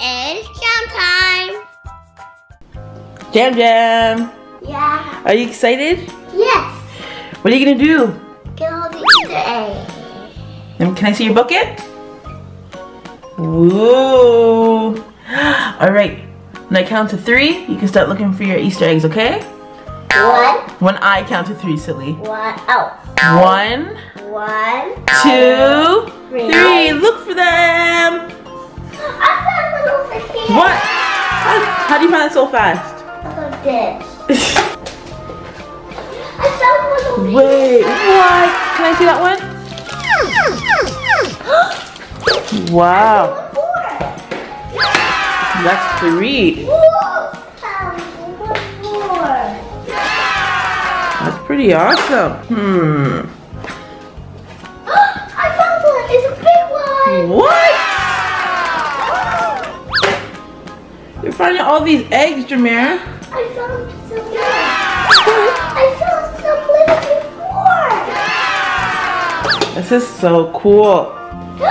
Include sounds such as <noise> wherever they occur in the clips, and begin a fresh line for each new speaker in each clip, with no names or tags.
It's jam time.
Jam Jam,
Yeah.
are you excited?
Yes.
What are you gonna do?
Get all the Easter eggs.
Um, Can I see your bucket? Whoa. <gasps> All right, when I count to three, you can start looking for your Easter eggs, okay?
One.
When I count to three, silly.
One. Oh.
One,
One.
two,
Three.
three. Look for them. What? How, how do you find it so fast?
Look at this. I found a little fish.
Wait, what? Can I see that one? Wow, that's three.
Whoa. Found one more.
That's pretty awesome. Hmm. Finding all these eggs, Jahmier.
I found some. I found some little.
This is so cool. <gasps>
I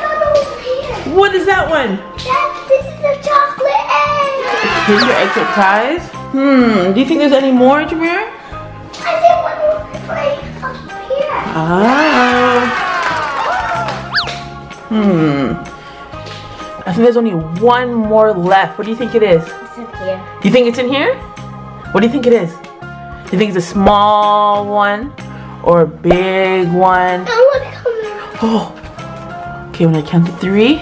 found over here.
What is that one?
That, this is a chocolate egg.
Kinder egg surprise? Hmm. Do you think there's any more, Jahmier?
I think one more right up here.
Ah. Think there's only one more left. What do you think it is?
It's up here.
Do you think it's in here? What do you think it is? Do you think it's a small one or a big one?
I want to come in.
Oh. Okay, when I count to three,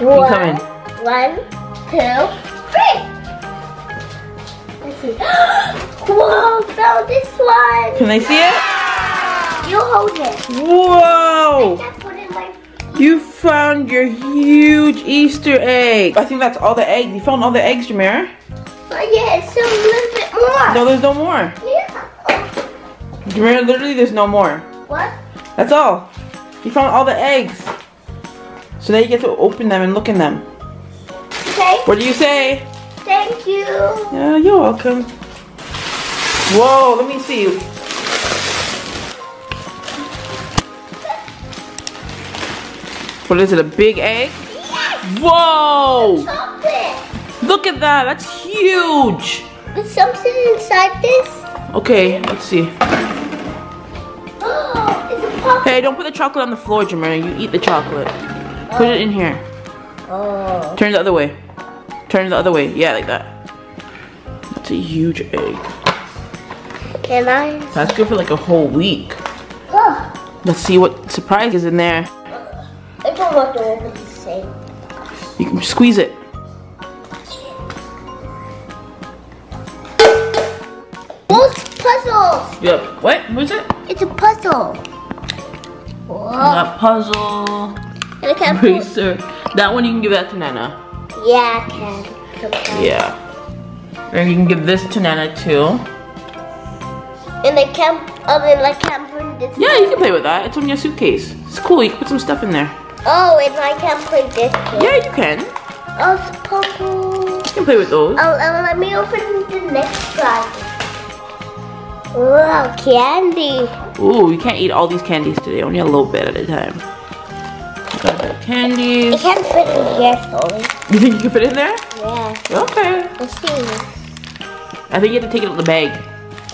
you
One,
come in.
one, two, three. Let's see. <gasps> Whoa, found this one.
Can I see it?
You hold it.
Whoa! You found your huge Easter egg. I think that's all the eggs. You found all the eggs, Jahmier.
Oh yeah, it's still a little bit more.
No, there's no more.
Yeah.
Jahmier, literally, there's no more.
What?
That's all. You found all the eggs. So now you get to open them and look in them.
Okay.
What do you say?
Thank you.
Yeah, you're welcome. Whoa, let me see. What is it, a big egg?
Yes.
Whoa!
Chocolate.
Look at that, that's huge!
Is something inside this?
Okay, let's see.
Oh, it's a.
Hey, don't put the chocolate on the floor, Jahmier. You eat the chocolate. Put it in here.
Oh.
Turn the other way. Turn the other way. Yeah, like that. That's a huge egg.
Can I?
That's good for like a whole week.
Oh.
Let's see what surprise is in there.
I don't want to open the same.
You can squeeze it.
Most puzzles.
Yep. What? What is it?
It's a puzzle. Whoa.
That puzzle.
And I can put.
Eraser. That one you can give that to Nana.
Yeah, I can.
Yeah. And you can give this to Nana too.
And I can. Oh, then I can bring this.
Yeah, you can play with that. It's on your suitcase. It's cool. You can put some stuff in there.
Oh, and I can bring this. Too.
Yeah, you can.
Oh, it's a puzzle.
You can play with those.
Oh, uh, let me open the next prize. Oh, candy.
Ooh, you can't eat all these candies today. Only a little bit at a time. Got the
It
candies.
can't fit in here, Sully.
You think you can fit in there?
Yeah,
Okay.
let's see.
I think you have to take it out of the bag.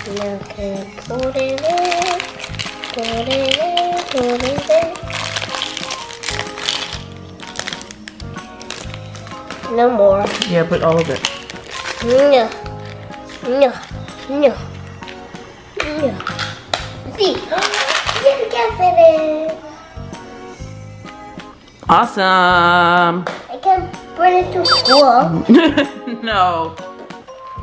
Okay, put it in, put it in, put it in. No more.
Yeah, put all of it.
No, no, no, no. See, you can fit in.
Awesome.
I can bring it to school. <laughs>
no.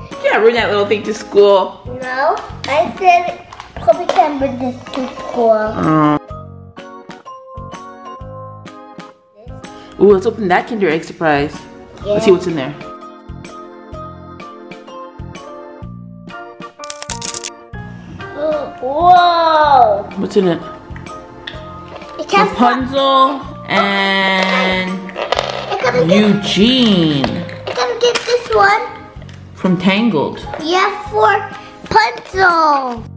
You can't bring that little thing to school.
No, I said probably can bring this to school.
Um. Ooh, let's open that Kinder Egg surprise. Let's see what's in there.
Whoa!
What's in it?
It
Rapunzel and
get,
Eugene
I gotta get this one.
from Tangled.
Yeah, for pencil.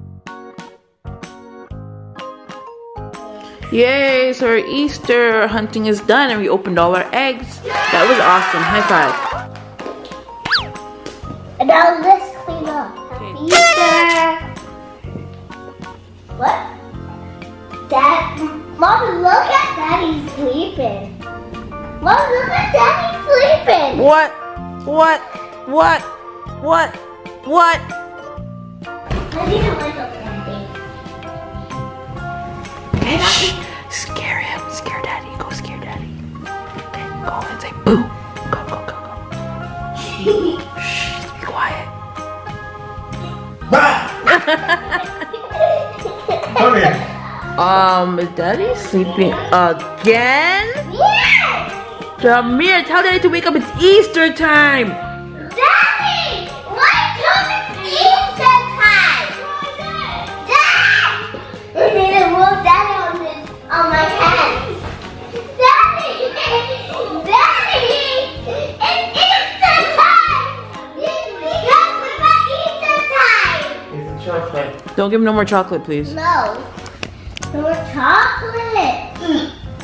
Yay, so our Easter hunting is done and we opened all our eggs. That was awesome. High five.
And now let's clean up.
Okay.
Easter. What? Dad, Mom, look at Daddy sleeping. Mom, look at Daddy sleeping.
What? What? What? What? What?
I need to wake up.
Shh. Scare him. Scare daddy. Go scare daddy. Okay, go and say boo. Go, go, go, go. Shh. Be quiet.
Come here.
Um, is daddy sleeping again?
yes!
Jahmier, tell daddy to wake up. It's Easter time. Don't give him no more chocolate, please.
No. No more chocolate.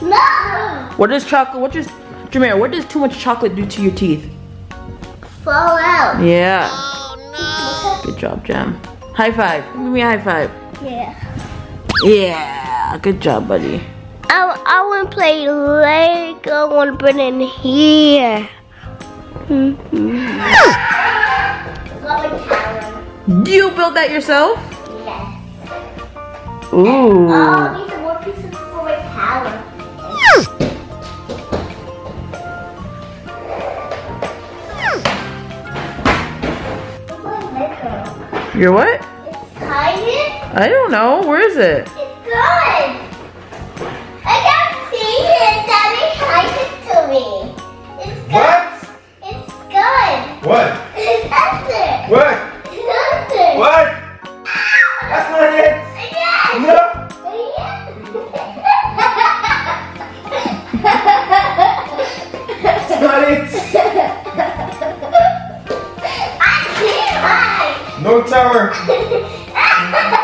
No!
What does chocolate? What does Jahmier? What does too much chocolate do to your teeth?
Fall out.
Yeah. Oh, Good job, Jam. High five. Give me a high five.
Yeah.
Yeah. Good job, buddy.
I, I want to play Lego. I want to put in here. Mm-hmm. <gasps>
You built that yourself? Ooh.
Oh, these are more pieces for my tower. Where's my Lego?
You're what?
It's tiny.
I don't know. Where is it?
It's good.
No tower.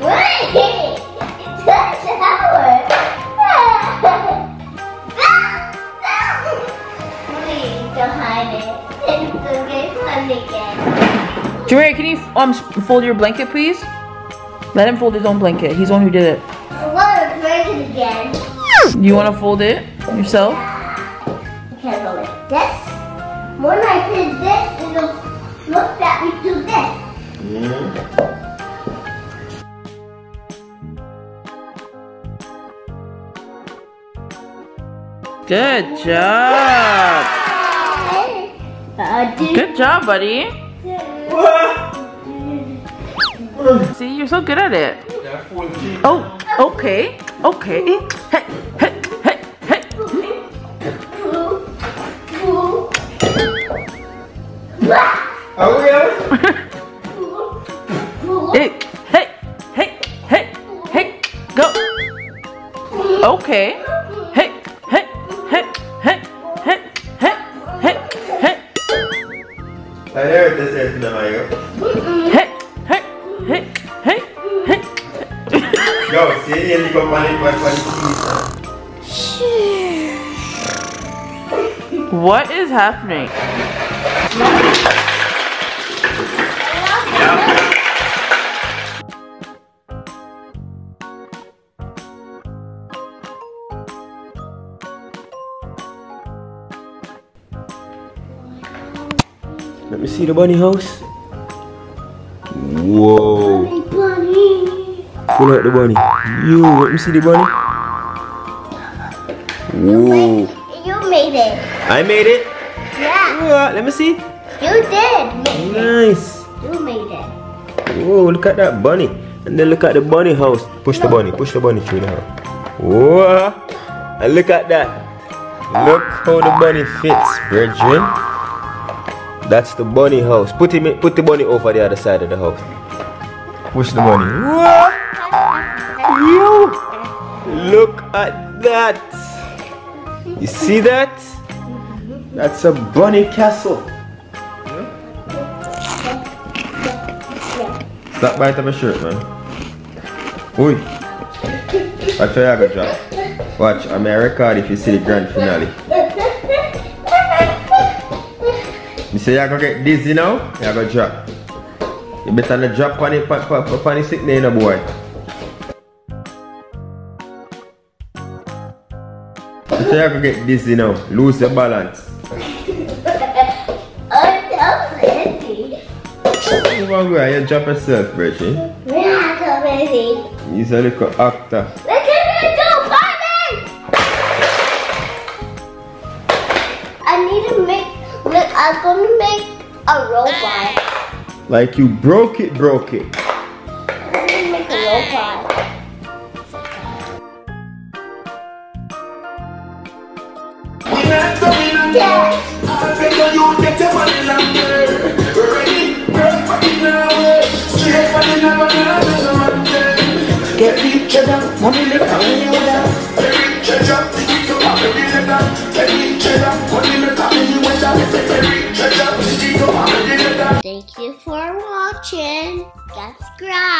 Wait! It's a tower! Please don't hide it. It's gonna get fun again.
Jahmier, can you um s- fold your blanket, please? Let him fold his own blanket. He's the one who did it.
I want to break it again.
You want to fold it yourself?
I can't fold like this. When I did this, it'll look that we do this.
Good job.
I
Good job, buddy. See, you're so good at it.
That full cheek.
Oh, okay, okay. Hey, hey, hey, Hey, hey, hey, hey, hey, go. Okay. Hey, hey, hey, hey, hey, hey, hey, hey,
I heard this here the mic.
hey, hey, hey, hey, hey.
Go, see you lick up on it,
What is happening?
Let me see the bunny house. Whoa.
Bunny. bunny.
Pull out the bunny. You, let me see the bunny. Whoa.
You made it.
I made it.
Yeah,
Yeah, let me see.
you did make it.
Nice.
You made it.
Whoa, look at that bunny. And then look at the bunny house. Push the bunny, push the bunny through the house. Whoa. And look at that. Look how the bunny fits, brethren. That's the bunny house. Put him in, put the bunny over the other side of the house. Push the bunny. Whoa. You. Look at that. You see that? That's a bunny castle. Stop biting my shirt, man. Oi. Watch how you go drop. Watch, I'm a record if you see the grand finale. Say you're gonna get dizzy now, you're gonna drop. You better not drop on it, on, on, the sick you know, boy. You say you're get dizzy now, lose your balance.
I'm so busy.
You want to go and you drop yourself, Bridget.
We're not so busy.
He's a little actor.
I'm gonna make a robot.
Like you broke it, broke it.
I'm gonna make a robot. Yeah.
Get the cheddar, money
Subscribe.